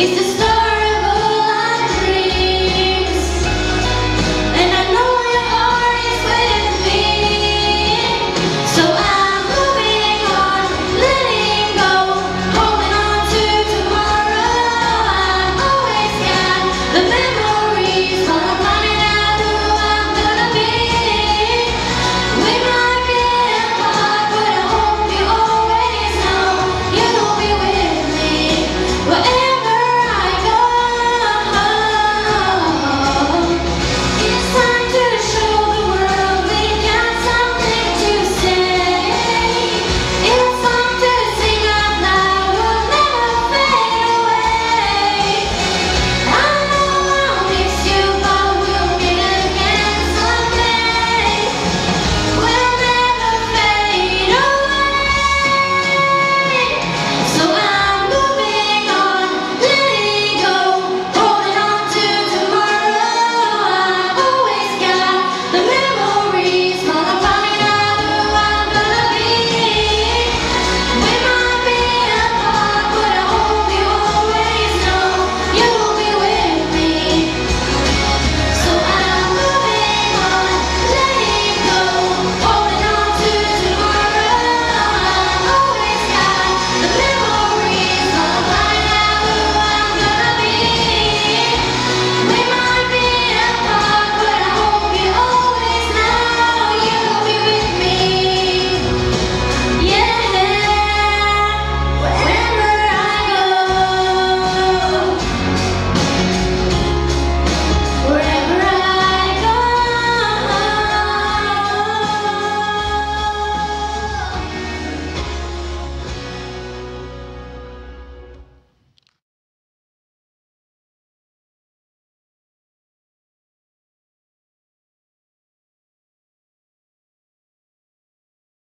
is this